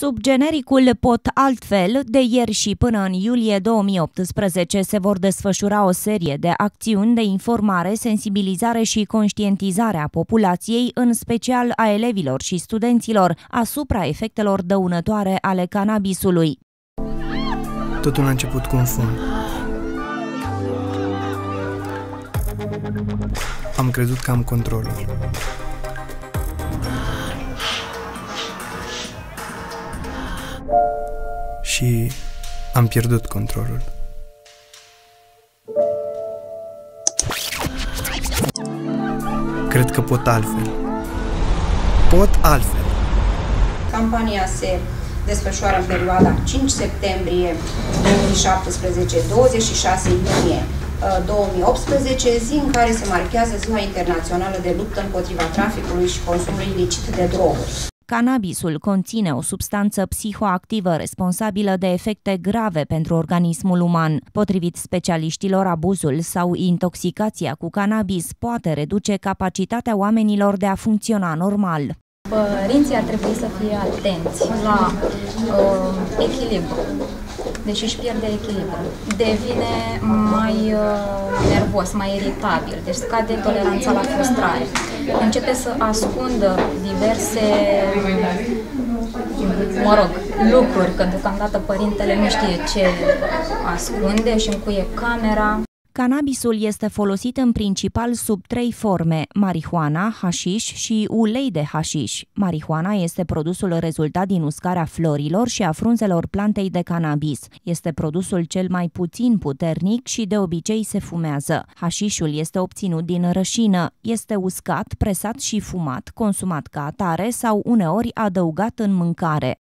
Sub genericul Pot Altfel, de ieri și până în iulie 2018 se vor desfășura o serie de acțiuni de informare, sensibilizare și conștientizare a populației, în special a elevilor și studenților, asupra efectelor dăunătoare ale cannabisului. Totul a început cu un fum. Am crezut că am controlul. Și am pierdut controlul. Cred că pot altfel. Pot altfel. Campania se desfășoară în perioada 5 septembrie 2017, 26 iunie 2018, zi în care se marchează Ziua Internațională de Luptă împotriva traficului și consumului ilicit de droguri. Cannabisul conține o substanță psihoactivă responsabilă de efecte grave pentru organismul uman. Potrivit specialiștilor, abuzul sau intoxicația cu cannabis poate reduce capacitatea oamenilor de a funcționa normal. Părinții ar trebui să fie atenți la uh, echilibru, deși își pierde echilibru. Devine mai uh, nervos, mai iritabil, deci scade toleranța la frustrare. Începe să ascundă diverse mă rog, lucruri, că deocamdată părintele nu știe ce ascunde și încuie camera. Cannabisul este folosit în principal sub trei forme, marihuana, hașiș și ulei de hașiș. Marihuana este produsul rezultat din uscarea florilor și a frunzelor plantei de cannabis. Este produsul cel mai puțin puternic și de obicei se fumează. Hașișul este obținut din rășină. Este uscat, presat și fumat, consumat ca atare sau uneori adăugat în mâncare.